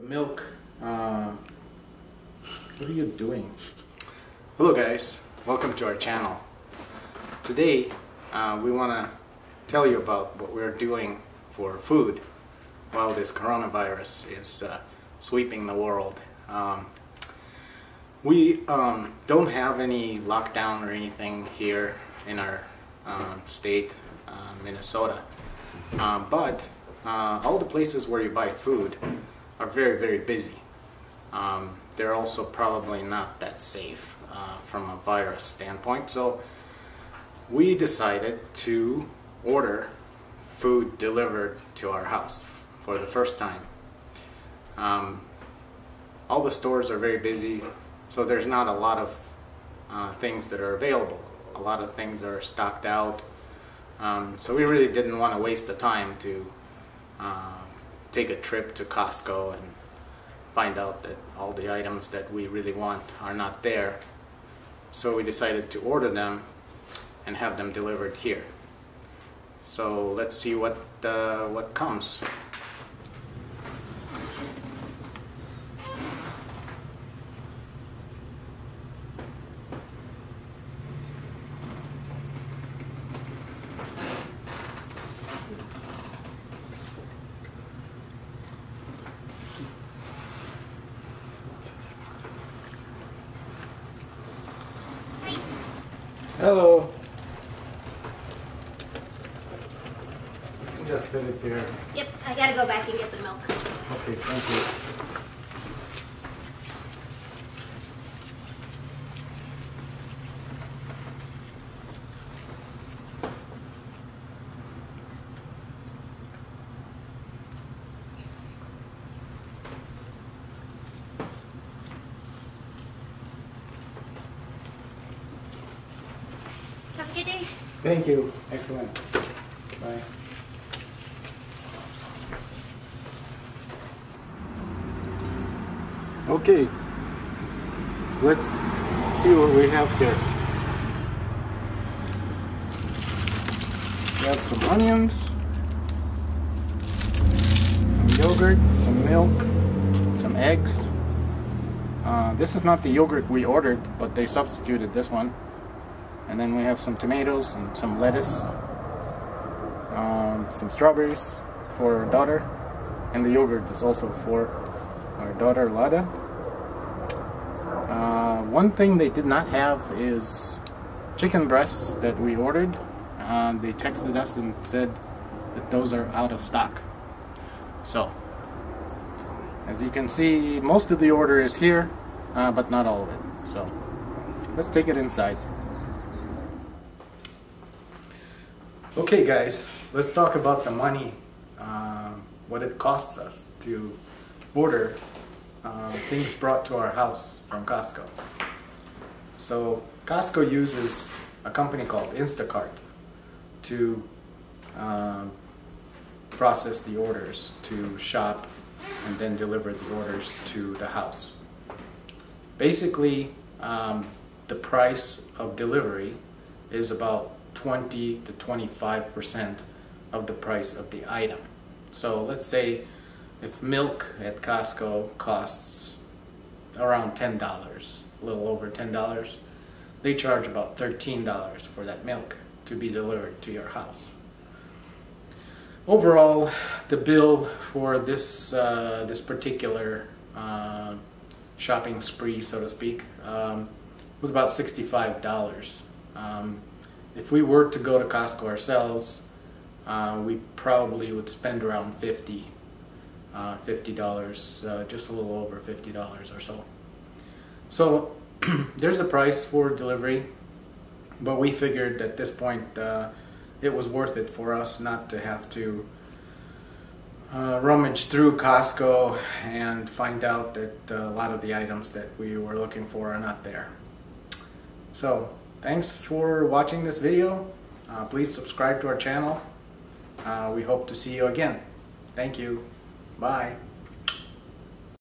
the milk. Uh, what are you doing? Hello guys, welcome to our channel. Today uh, we want to tell you about what we're doing for food while this coronavirus is uh, sweeping the world. Um, we um, don't have any lockdown or anything here in our um, state, uh, Minnesota, uh, but uh, all the places where you buy food are very, very busy. Um, they're also probably not that safe uh, from a virus standpoint. So we decided to order food delivered to our house for the first time. Um, all the stores are very busy, so there's not a lot of uh, things that are available. A lot of things are stocked out. Um, so we really didn't want to waste the time to uh, take a trip to Costco and find out that all the items that we really want are not there. So we decided to order them and have them delivered here. So let's see what uh, what comes. Hello. Just sit it there. Yep, I gotta go back and get the milk. Okay, thank you. Thank you. Excellent. Bye. Okay. Let's see what we have here. We have some onions, some yogurt, some milk, some eggs. Uh, this is not the yogurt we ordered, but they substituted this one. And then we have some tomatoes and some lettuce, um, some strawberries for our daughter, and the yogurt is also for our daughter Lada. Uh, one thing they did not have is chicken breasts that we ordered. Uh, they texted us and said that those are out of stock. So, as you can see, most of the order is here, uh, but not all of it. So, let's take it inside. Okay, guys, let's talk about the money, uh, what it costs us to order uh, things brought to our house from Costco. So, Costco uses a company called Instacart to uh, process the orders, to shop, and then deliver the orders to the house. Basically, um, the price of delivery is about 20 to 25 percent of the price of the item. So let's say if milk at Costco costs around ten dollars, a little over ten dollars, they charge about thirteen dollars for that milk to be delivered to your house. Overall, the bill for this uh, this particular uh, shopping spree, so to speak, um, was about sixty-five dollars. Um, if we were to go to Costco ourselves, uh, we probably would spend around 50 uh, $50, uh, just a little over $50 or so. So there's a price for delivery, but we figured at this point uh, it was worth it for us not to have to uh, rummage through Costco and find out that uh, a lot of the items that we were looking for are not there. So thanks for watching this video. Uh, please subscribe to our channel. Uh, we hope to see you again. Thank you. Bye.